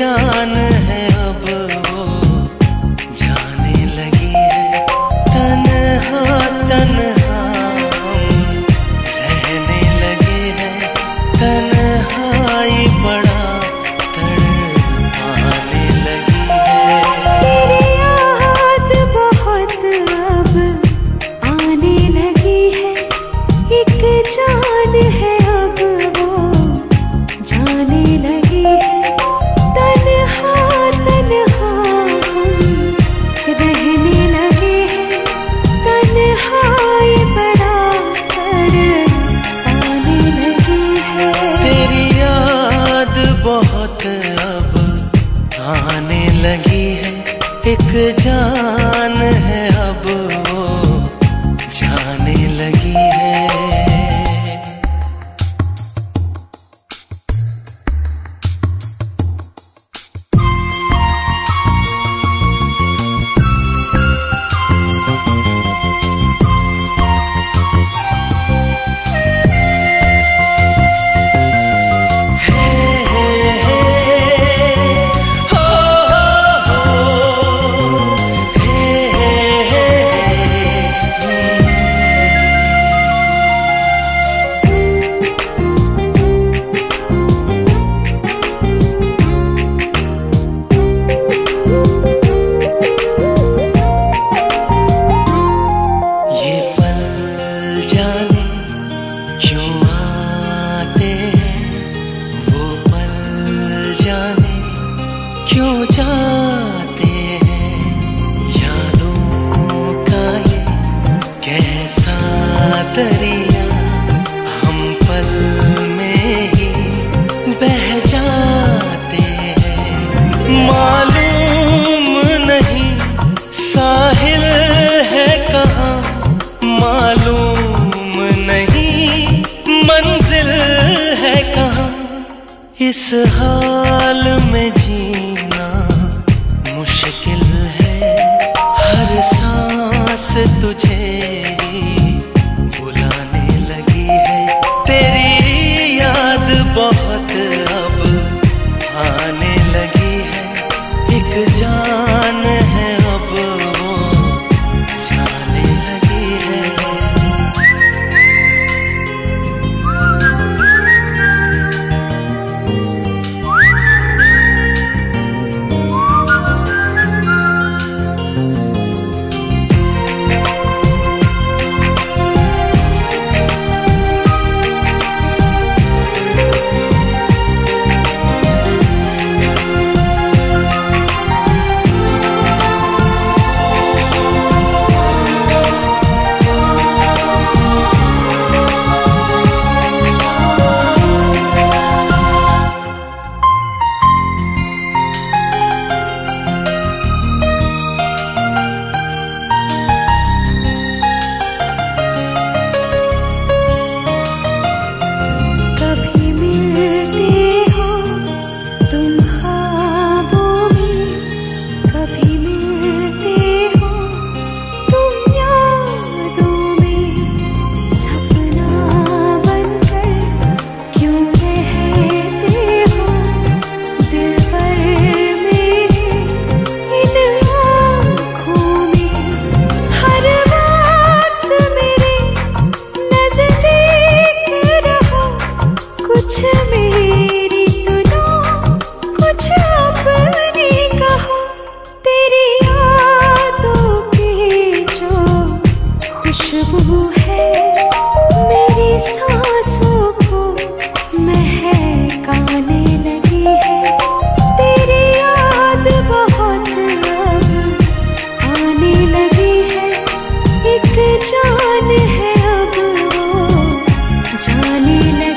जान है। लगी है एक जान है अब। जाते हैं यादों का ये कैसा दरिया हम पल में ही बह जाते हैं। मालूम नहीं साहिल है कहाँ, मालूम नहीं मंजिल है कहाँ। इस हाल में जी तुझे। Anila